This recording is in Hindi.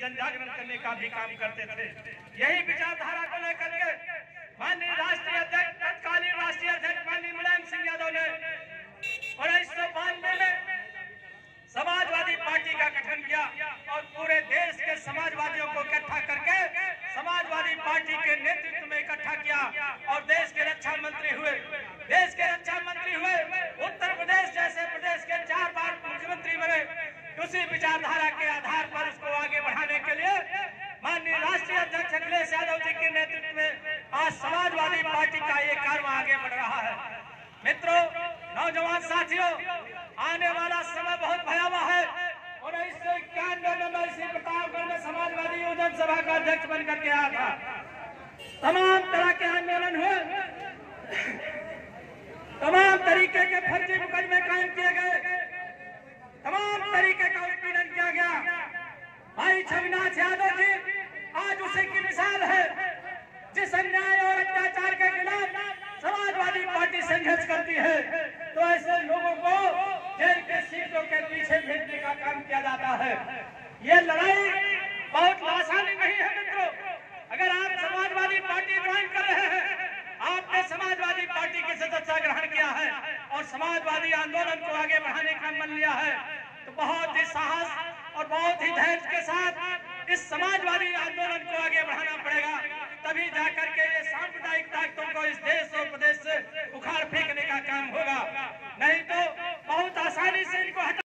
जन जागरण करने का भी काम करते थे। यही विचारधारा को लेकर के माननीय राष्ट्रीय अध्यक्ष, तत्कालीन राष्ट्रीय अध्यक्ष माननीय मुलायम सिंह यादव ने उन्नीस सौ बानवे में समाजवादी पार्टी का गठन किया और पूरे देश के समाजवादियों को इकट्ठा करके समाजवादी पार्टी के नेतृत्व में इकट्ठा किया और देश उसी विचारधारा के आधार पर उसको आगे बढ़ाने के लिए माननीय राष्ट्रीय अध्यक्ष अखिलेश यादव जी के नेतृत्व में आज समाजवादी पार्टी का ये कार्य आगे बढ़ रहा है। मित्रों, नौजवान साथियों, आने वाला समय बहुत भयावह है उन्नीस सौ इक्यानवे में मैं इसी प्रतापगढ़ में समाजवादी योजन सभा का अध्यक्ष बनकर के आया था। तमाम तरह के छविनाथ यादव जी, आज उसी की मिसाल है। जिस अन्याय और अत्याचार के खिलाफ समाजवादी पार्टी संघर्ष करती है तो ऐसे लोगों को जेल के सीटों के पीछे भेजने का काम किया जाता है। ये लड़ाई बहुत आसानी नहीं है मित्रों। अगर आप समाजवादी पार्टी ज्वाइन कर रहे हैं, आपने समाजवादी पार्टी की सदस्यता ग्रहण किया है और समाजवादी आंदोलन को आगे बढ़ाने का मन लिया है तो बहुत ही साहस और धैर्य के साथ इस समाजवादी आंदोलन को